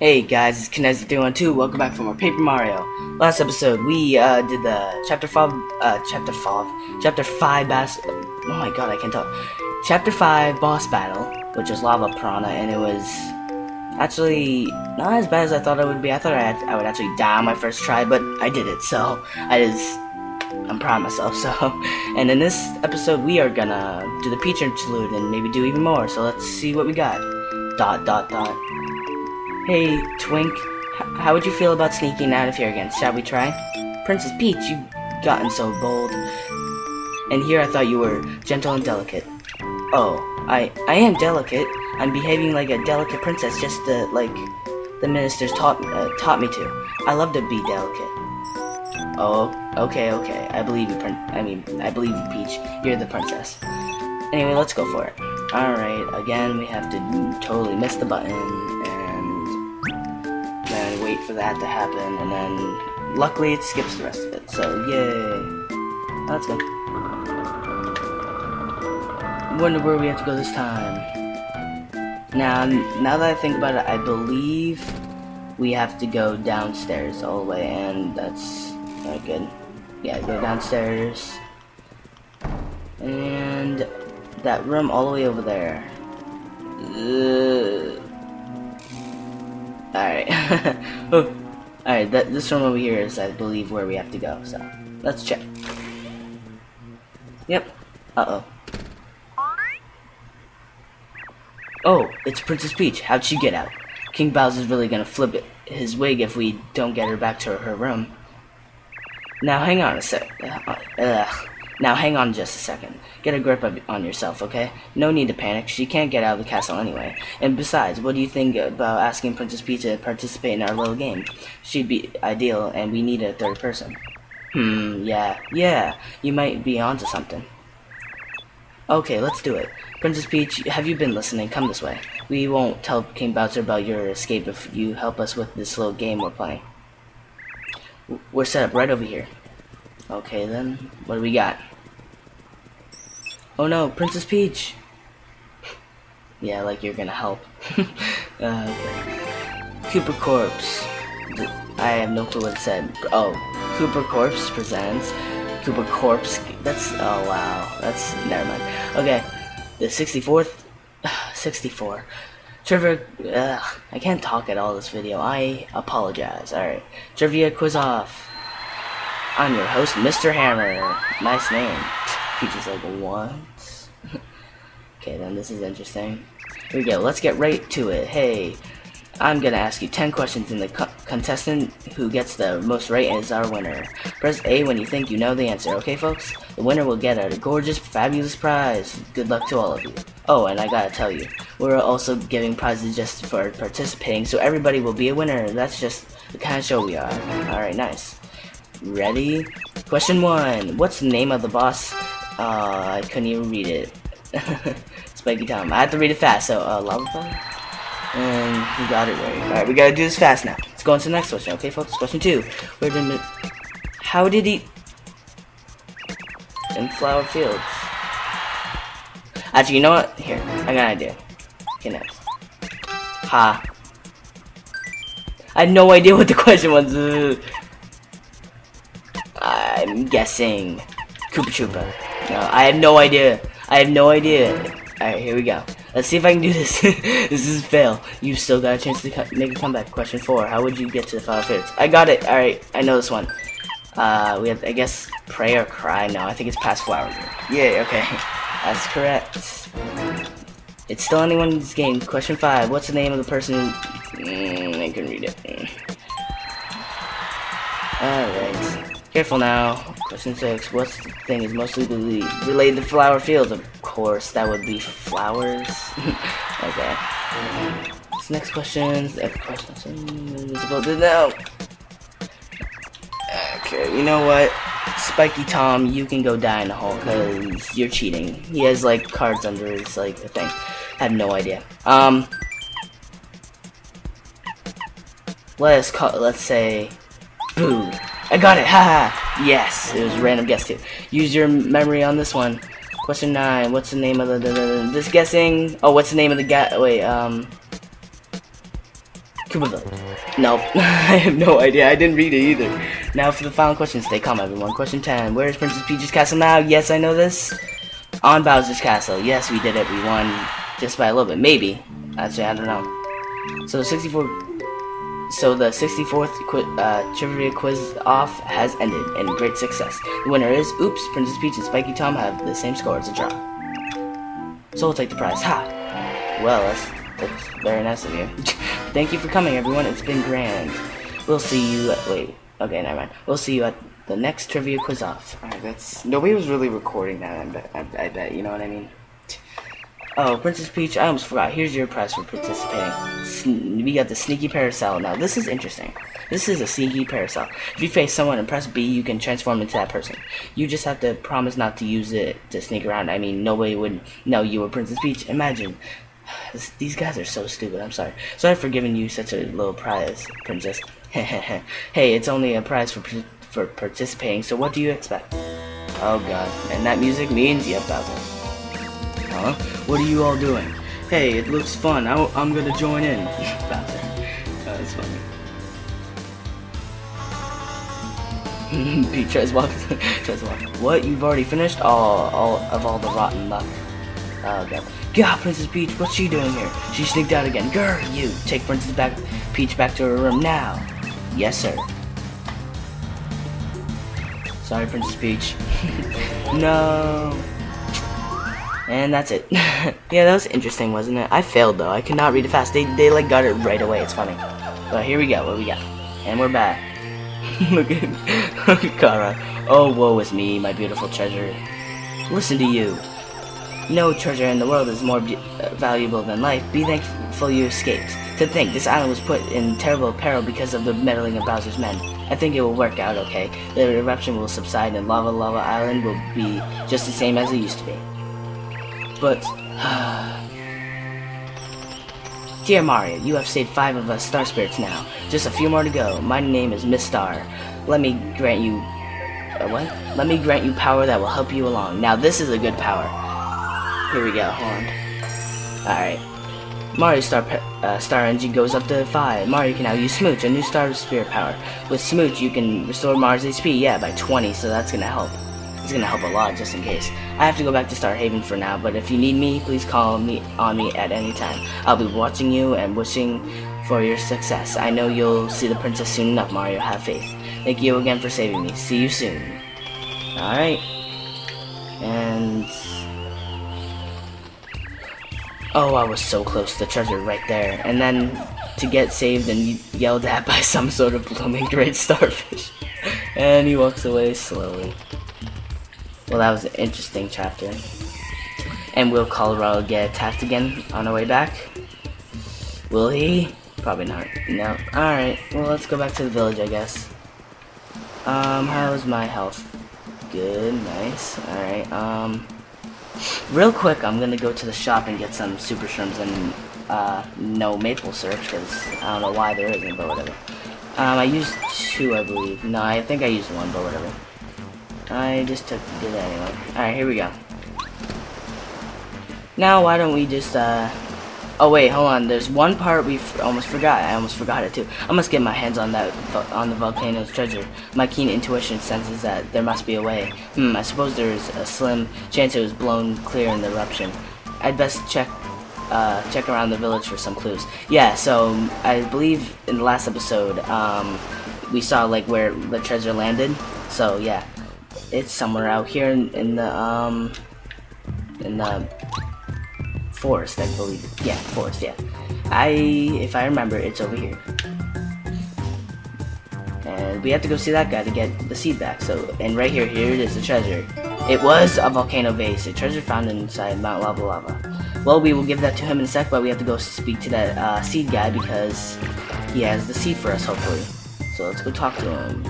Hey guys, it's Knezy312. Welcome back for more Paper Mario. Last episode, we uh, did the chapter five, uh, chapter five, chapter five boss. Oh my god, I can't talk. Chapter five boss battle, which was Lava Piranha, and it was actually not as bad as I thought it would be. I thought I, I would actually die on my first try, but I did it. So I just, I'm proud of myself. So, and in this episode, we are gonna do the Peach interlude and maybe do even more. So let's see what we got. Dot dot dot. Hey, Twink, how would you feel about sneaking out of here again? Shall we try? Princess Peach, you've gotten so bold. And here I thought you were gentle and delicate. Oh, I I am delicate. I'm behaving like a delicate princess, just the like the ministers taught uh, taught me to. I love to be delicate. Oh, okay, okay. I believe you, Prin- I mean, I believe you, Peach. You're the princess. Anyway, let's go for it. All right. Again, we have to totally miss the button wait for that to happen, and then luckily it skips the rest of it. So yay! Let's go. Wonder where we have to go this time. Now, now that I think about it, I believe we have to go downstairs all the way, and that's not good. Yeah, go downstairs, and that room all the way over there. Ugh. Alright. oh. Alright, that this room over here is I believe where we have to go, so let's check. Yep. Uh oh. It's Princess Peach. How'd she get out? King Bowser's really gonna flip it, his wig if we don't get her back to her room. Now hang on a sec. Uh, ugh. Now hang on just a second. Get a grip of, on yourself, okay? No need to panic. She can't get out of the castle anyway. And besides, what do you think about asking Princess Peach to participate in our little game? She'd be ideal, and we need a third person. Hmm, yeah, yeah. You might be onto something. Okay, let's do it. Princess Peach, have you been listening? Come this way. We won't tell King Bowser about your escape if you help us with this little game we're playing. We're set up right over here. Okay then, what do we got? Oh no, Princess Peach! Yeah, like you're gonna help. uh, okay. Koopa Corps. I have no clue what it said. Oh, Koopa Corps presents Koopa Corps. That's oh wow. That's never mind. Okay, the 64th, 64. Trivia. Ugh, I can't talk at all this video. I apologize. All right, trivia quiz off. I'm your host, Mr. Hammer. Nice name. Is like what? okay, then this is interesting. Here we go. Let's get right to it. Hey, I'm gonna ask you 10 questions, and the co contestant who gets the most right is our winner. Press A when you think you know the answer, okay, folks? The winner will get a gorgeous, fabulous prize. Good luck to all of you. Oh, and I gotta tell you, we're also giving prizes just for participating, so everybody will be a winner. That's just the kind of show we are. Alright, nice. Ready? Question one. What's the name of the boss? Uh, I couldn't even read it. Spiky Tom. I have to read it fast, so, uh, Lava Fire? And we got it right. Alright, we gotta do this fast now. Let's go on to the next question, okay, folks? Question two. Where did it... How did he... In flower fields. Actually, you know what? Here, I got an idea. Okay, next. Ha. I had no idea what the question was. I'm guessing Koopa Troopa. No, I have no idea. I have no idea. Alright, here we go. Let's see if I can do this. this is fail. You still got a chance to make a comeback. Question four. How would you get to the final favorites? I got it. Alright, I know this one. Uh, we have, I guess, pray or cry. No, I think it's past flower. Yeah, okay. That's correct. It's still anyone's game. Question five. What's the name of the person who... Mm, I can read it. Mm. Alright. Careful now. Question six. What's the thing is mostly rela- related to flower fields? Of course, that would be flowers. okay. Next question. The question invisible to know. Okay, you know what? Spiky Tom, you can go die in the hole because you're cheating. He has like cards under his like thing. I have no idea. Um, let's call. Let's say, boo. I got it. Haha. yes, it was a random guess too. Use your memory on this one. Question nine. What's the name of the, the, the this guessing? Oh, what's the name of the guy? Wait, um. Nope, I have no idea. I didn't read it either. Now for the final question. Stay calm, everyone. Question 10. Where is Princess Peach's castle now? Yes, I know this. On Bowser's castle. Yes, we did it. We won just by a little bit. Maybe. Actually, I don't know. So 64 so the 64th uh, trivia quiz off has ended, and great success. The winner is, oops, Princess Peach and Spiky Tom have the same score. It's a draw. So we'll take the prize. Ha! Well, that's, that's very nice of you. Thank you for coming, everyone. It's been grand. We'll see you at, wait, okay, never mind. We'll see you at the next trivia quiz off. Alright, that's, nobody was really recording that, I bet, I, I bet, you know what I mean? Oh, Princess Peach, I almost forgot. Here's your prize for participating. we got the Sneaky Parasol. Now, this is interesting. This is a Sneaky Parasol. If you face someone and press B, you can transform into that person. You just have to promise not to use it to sneak around. I mean, nobody would know you were Princess Peach. Imagine. This, these guys are so stupid. I'm sorry. Sorry for giving you such a little prize, Princess. hey, it's only a prize for for participating, so what do you expect? Oh god. And that music means, yep, Bowser. What are you all doing? Hey, it looks fun. I, am gonna join in. Oh, that's funny. Pete tries walk. tries walk. What? You've already finished? All, all of all the rotten luck. Oh god. God, Princess Peach, what's she doing here? She sneaked out again. Girl, you! Take Princess back, Peach back to her room now. Yes, sir. Sorry, Princess Peach. no. And that's it. yeah, that was interesting, wasn't it? I failed though. I could not read it fast. They they like got it right away. It's funny. But here we go. What we got? And we're back. Look at Kara. Oh, woe is me, my beautiful treasure. Listen to you. No treasure in the world is more uh, valuable than life. Be thankful you escaped. To think, this island was put in terrible peril because of the meddling of Bowser's men. I think it will work out okay. The eruption will subside and Lava Lava Island will be just the same as it used to be. But... Dear Mario, you have saved five of us Star Spirits now. Just a few more to go. My name is Misstar. Let me grant you... Uh, what? Let me grant you power that will help you along. Now this is a good power. Here we go, hold on. Alright. Mario Star uh, Star Engine goes up to 5. Mario can now use Smooch, a new Star Spirit power. With Smooch, you can restore Mars HP, yeah, by 20, so that's gonna help. It's gonna help a lot, just in case. I have to go back to Star Haven for now, but if you need me, please call me on me at any time. I'll be watching you and wishing for your success. I know you'll see the princess soon enough, Mario. Have faith. Thank you again for saving me. See you soon. Alright. And... Oh, I was so close. The treasure right there. And then to get saved and yelled at by some sort of blooming great starfish. and he walks away slowly. Well, that was an interesting chapter. And will Kolorado get attacked again on our way back? Will he? Probably not. No. Alright, well, let's go back to the village, I guess. Um, how's my health? Good, nice. Alright, um... Real quick, I'm gonna go to the shop and get some super shrooms and, uh, no maple syrup, because I don't know why there isn't, but whatever. Um, I used two, I believe. No, I think I used one, but whatever. I just took did that anyway. Alright, here we go. Now, why don't we just, uh... Oh, wait, hold on. There's one part we almost forgot. I almost forgot it, too. I must get my hands on that on the volcano's treasure. My keen intuition senses that there must be a way. Hmm, I suppose there's a slim chance it was blown clear in the eruption. I'd best check uh, check around the village for some clues. Yeah, so I believe in the last episode, um, we saw like where the treasure landed. So yeah, it's somewhere out here in, in the um in the forest, I believe. Yeah, forest. Yeah, I if I remember, it's over here. And we have to go see that guy to get the seed back. So, and right here, here it is, the treasure. It was a Volcano Vase, a treasure found inside Mount Lava Lava. Well, we will give that to him in a sec, but we have to go speak to that uh, seed guy because he has the seed for us, hopefully. So let's go talk to him.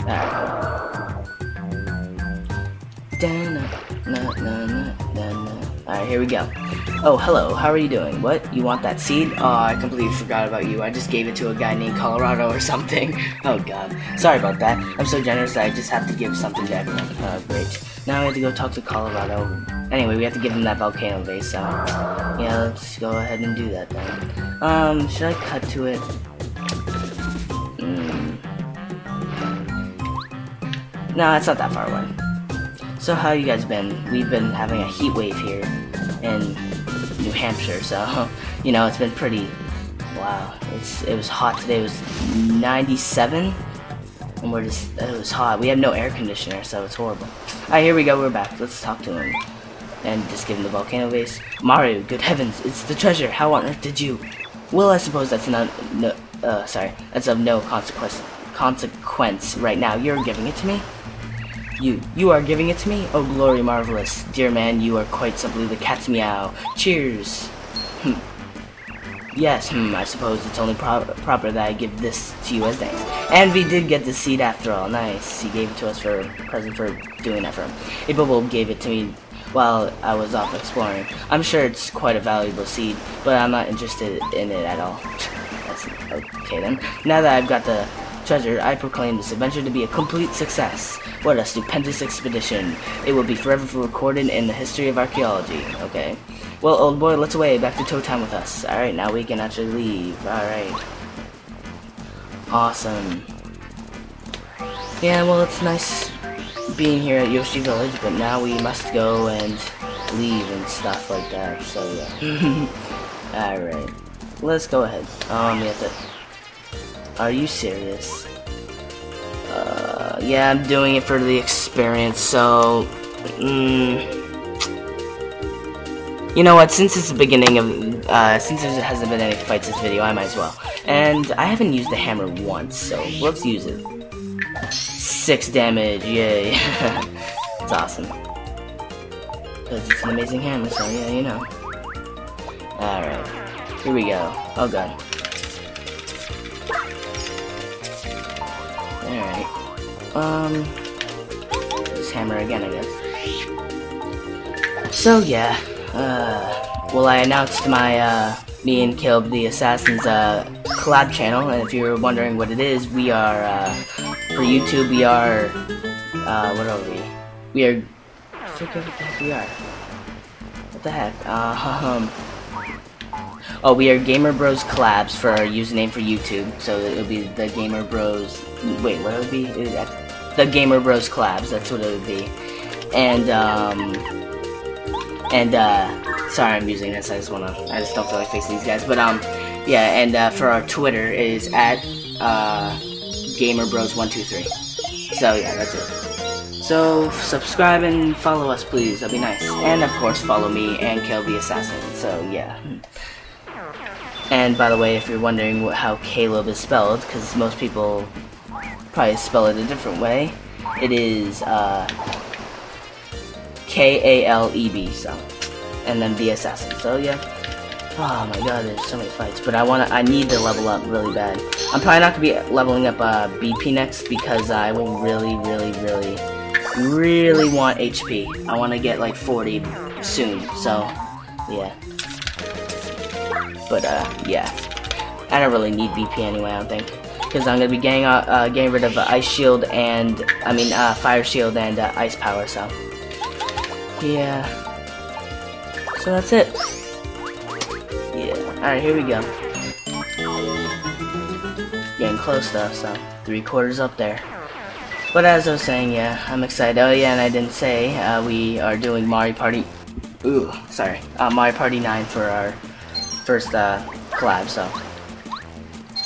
Alright. Alright, here we go. Oh, hello, how are you doing? What? You want that seed? Oh, I completely forgot about you. I just gave it to a guy named Kolorado or something. Oh god. Sorry about that. I'm so generous that I just have to give something to everyone. Uh, great. Now I have to go talk to Kolorado. Anyway, we have to give him that Volcano Vase. so... Yeah, let's go ahead and do that then. Um, should I cut to it? Mm. No, it's not that far away. So how you guys been? We've been having a heat wave here in New Hampshire, so you know it's been pretty. Wow, it's it was hot today. It was 97, and we're just it was hot. We have no air conditioner, so it's horrible. Alright, here we go. We're back. Let's talk to him and just give him the Volcano Vase. Mario, good heavens, it's the treasure. How on earth did you? Well, I suppose that's not no. Uh, sorry, that's of no consequence. Consequence right now. You're giving it to me. You, you are giving it to me? Oh, glory marvelous. Dear man, you are quite simply the cat's meow. Cheers. Hmm. Yes, hmm, I suppose it's only pro proper that I give this to you as thanks. And we did get the seed after all. Nice. He gave it to us for a present for doing that for him. Ibobo gave it to me while I was off exploring. I'm sure it's quite a valuable seed, but I'm not interested in it at all. That's okay then. Now that I've got the treasure, I proclaim this adventure to be a complete success. What a stupendous expedition. It will be forever recorded in the history of archaeology. Okay. Well, old boy, let's away. Back to Toad Town with us. Alright, now we can actually leave. Alright. Awesome. Yeah, well, it's nice being here at Yoshi Village, but now we must go and leave and stuff like that. So, yeah. Alright. Let's go ahead. Um, we have to... Are you serious? Uh, yeah, I'm doing it for the experience, so... Mm, you know what, since it's the beginning of, uh, since there hasn't been any fights this video, I might as well. And I haven't used the hammer once, so let's use it. Six damage, yay. it's awesome. Because it's an amazing hammer, so yeah, you know. Alright, here we go. Oh god. Alright. Um, this hammer again, I guess. So yeah, uh, well, I announced my, uh, me and Kaleb the Assassin's, uh, collab channel, and if you're wondering what it is, we are, uh, for YouTube, we are, uh, what are we? We are, I forget what the heck we are. What the heck? Uh, um, oh, we are Gamer Bros Collabs for our username for YouTube, so it'll be the Gamer Bros, wait, what would it be? The Gamer Bros Collabs, that's what it would be. And, um, and, uh, sorry I'm using this, I just wanna, I just don't feel like facing these guys, but, um, yeah, and, uh, for our Twitter is at, uh, Gamer Bros 123 So, yeah, that's it. So, subscribe and follow us, please, that'd be nice. And, of course, follow me and Kill the Assassin, so, yeah. And, by the way, if you're wondering how Kaleb is spelled, because most people probably spell it a different way, it is, uh, K-A-L-E-B, so. And then the assassin, so yeah. Oh my god, there's so many fights, but I wanna, I need to level up really bad. I'm probably not gonna be leveling up uh, BP next because I will really, really, really, really want HP. I want to get like 40 soon, so yeah. But uh, yeah, I don't really need BP anyway. I don't think because I'm gonna be getting uh, uh, getting rid of uh, Ice Shield and I mean uh, Fire Shield and Ice Power, so. Yeah. So that's it. Yeah. Alright, here we go. Getting close though, so three quarters up there. But as I was saying, yeah, I'm excited. Oh yeah, and I didn't say, we are doing Mario Party... Ooh, sorry. Mario Party 9 for our first collab, so...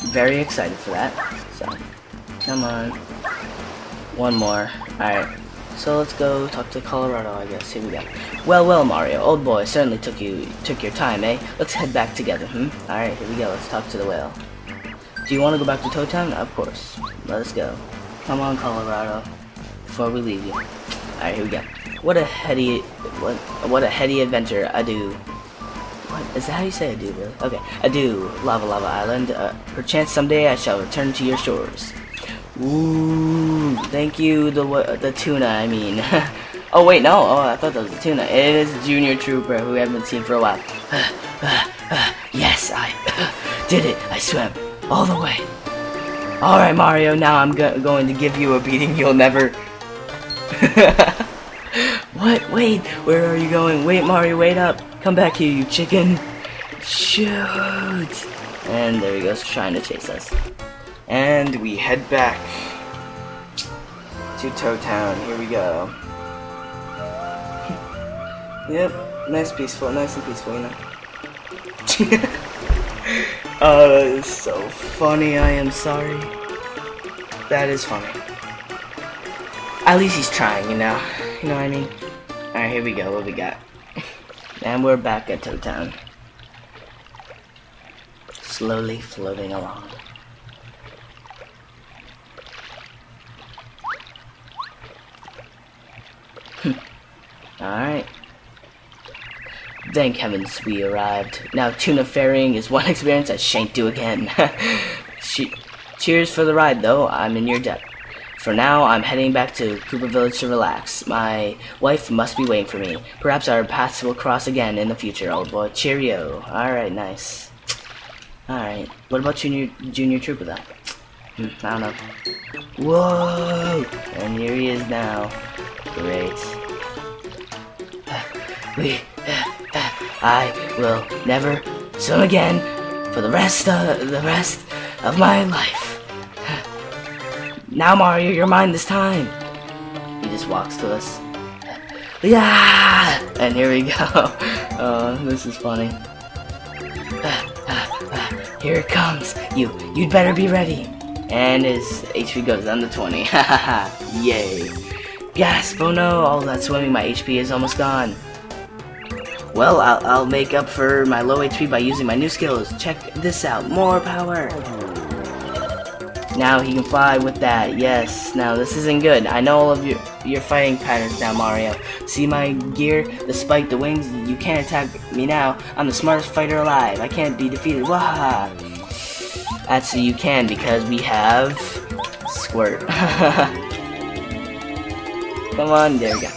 Very excited for that. So, come on. One more. Alright. So let's go talk to Kolorado, I guess. Here we go. Well, well, Mario, old boy, certainly took you took your time, eh? Let's head back together, hmm? Alright, here we go. Let's talk to the whale. Do you want to go back to Toad Town? Of course. Let us go. Come on, Colorado. Before we leave you. Alright, here we go. What a heady what what a heady adventure adieu. What is that how you say adieu, really? Okay. Adieu, Lava Lava Island. Uh, perchance someday I shall return to your shores. Ooh, thank you, the the tuna, I mean. oh, wait, no. Oh, I thought that was the tuna. It is Junior Troopa, who we haven't seen for a while. yes, I did it. I swam all the way. Alright, Mario, now I'm go going to give you a beating you'll never... what? Wait, where are you going? Wait, Mario, wait up. Come back here, you chicken. Shoot. And there he goes, trying to chase us. And we head back to Toad Town. Here we go. Yep, nice peaceful, nice and peaceful, you know. oh, it's so funny. I am sorry. That is funny. At least he's trying, you know. You know what I mean? Alright, here we go. What we got? And we're back at Town. Slowly floating along. Hmm. Alright. Thank heavens we arrived. Now tuna ferrying is one experience I shan't do again. she cheers for the ride though, I'm in your debt. For now, I'm heading back to Koopa Village to relax. My wife must be waiting for me. Perhaps our paths will cross again in the future, old boy. Cheerio. Alright, nice. Alright. What about Junior Junior Troopa then? Hmm, I don't know. Whoa! And here he is now. Great. We I will never swim again for the rest of the rest of my life. Now, Mario, you're mine this time. He just walks to us. Yeah, and here we go. Oh, this is funny. Here it comes. You, you'd better be ready. And his HP goes down to 20. Yay. Gasp, oh no, all that swimming, my HP is almost gone. Well, I'll, I'll make up for my low HP by using my new skills. Check this out. More power. Now he can fly with that. Yes. Now this isn't good. I know all of your your fighting patterns now, Mario. See my gear? Despite the wings, you can't attack me now. I'm the smartest fighter alive. I can't be defeated. Wahaha. Actually, you can because we have Squirt. Come on, there we go.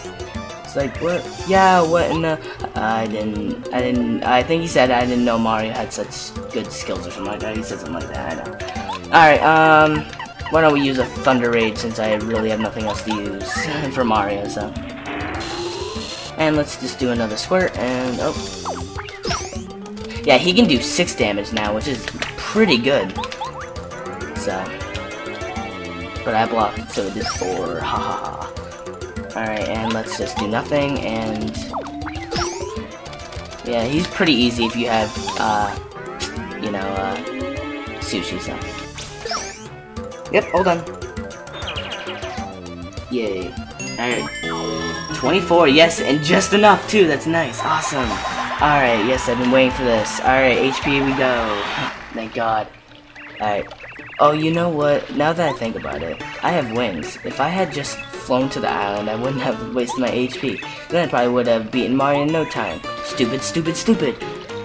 It's like, what? Yeah, what in the... I didn't... I didn't... I think he said I didn't know Mario had such good skills or something like that. He said something like that, I. Alright, um... Why don't we use a Thunder Rage since I really have nothing else to use for Mario, so... And let's just do another squirt, and... Oh. Yeah, he can do 6 damage now, which is pretty good. So... But I blocked, so it did 4. Ha ha ha. Alright, and let's just do nothing, and... Yeah, he's pretty easy if you have, uh, you know, uh, Sushie, so... Yep, hold on. Yay. Alright. 24, yes, and just enough, too, that's nice, awesome. Alright, yes, I've been waiting for this. Alright, HP, we go. Thank God. Alright. Oh, you know what? Now that I think about it, I have wings. If I had just flown to the island, I wouldn't have wasted my HP. Then I probably would have beaten Mario in no time. Stupid, stupid, stupid.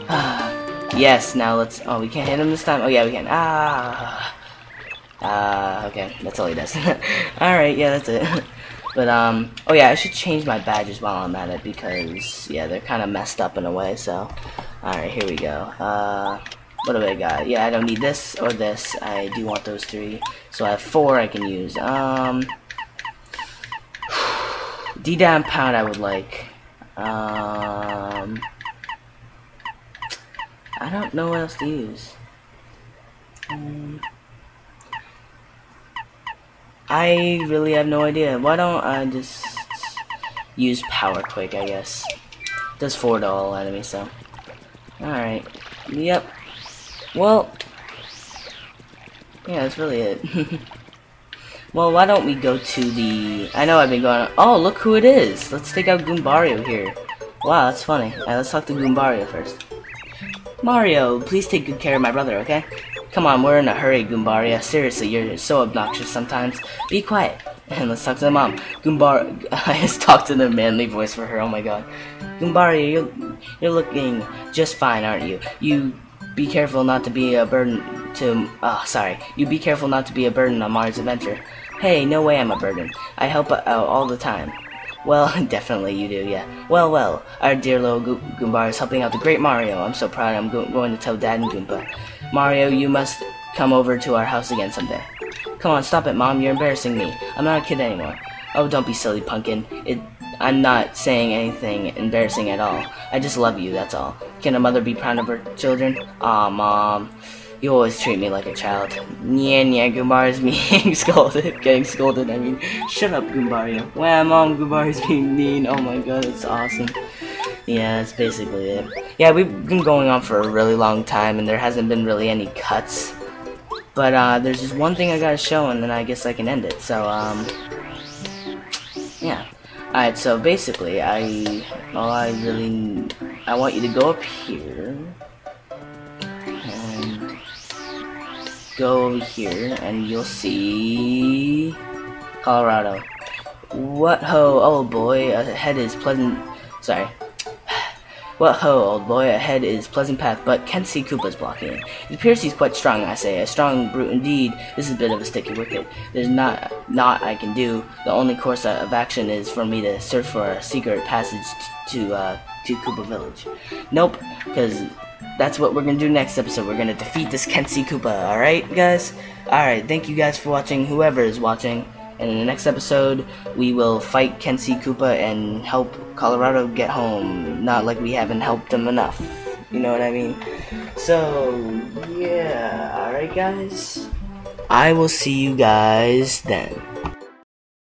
Yes, now let's... Oh, we can't hit him this time? Oh, yeah, we can. Ah. Uh, okay. That's all he does. Alright, yeah, that's it. but, um... Oh, yeah, I should change my badges while I'm at it because, yeah, they're kind of messed up in a way, so... Alright, here we go. Uh... What do I got? Yeah, I don't need this or this. I do want those three. So I have four I can use. Um... D-Down Pound I would like. Um, I don't know what else to use. Um, I really have no idea. Why don't I just use Power Quake, I guess. Does 4 to all enemies, so. Alright. Yep. Well, yeah, that's really it. Well, why don't we go to the... I know I've been going... Oh, look who it is! Let's take out Goombario here. Wow, that's funny. Let's talk to Goombario first. Mario, please take good care of my brother, okay? Come on, we're in a hurry, Goombario. Seriously, you're so obnoxious sometimes. Be quiet. And let's talk to the mom. Goombar... I just talked in a manly voice for her, oh my god. Goombario, you're, you're looking just fine, aren't you? You be careful not to be a burden to... Oh, sorry. You be careful not to be a burden on Mario's adventure. Hey, no way I'm a burden. I help out all the time. Well, definitely you do, yeah. Well, well, our dear little Go is helping out the great Mario. I'm so proud I'm go going to tell Dad and Goompa. Mario, you must come over to our house again someday. Come on, stop it, Mom. You're embarrassing me. I'm not a kid anymore. Oh, don't be silly, Pumpkin. It, I'm not saying anything embarrassing at all. I just love you, that's all. Can a mother be proud of her children? Aw, Mom. You always treat me like a child. Yeah, yeah, Goombar is being scolded. Getting scolded, I mean. Shut up, Goombario. Wow, mom, Goombar is being mean. Oh my god, that's awesome. Yeah, that's basically it. Yeah, we've been going on for a really long time, and there hasn't been really any cuts. But, uh, there's just one thing I gotta show, and then I guess I can end it. So, um, yeah. Alright, so basically, I, all I really, I want you to go up here, and go over here, and you'll see Kolorado. What ho, old boy, ahead is pleasant, sorry. What ho, old boy, ahead is pleasant path, but can't see Koopa's blocking it. It appears he's quite strong, I say, a strong brute indeed. This is a bit of a sticky wicket. There's not not I can do. The only course of action is for me to search for a secret passage to uh, to Koopa Village. Nope, because that's what we're gonna do next episode. We're gonna defeat this Kent C. Koopa, alright, guys? Alright, thank you guys for watching, whoever is watching. And in the next episode, we will fight Kent C. Koopa and help Kolorado get home. Not like we haven't helped them enough. You know what I mean? So, yeah, alright, guys? I will see you guys then.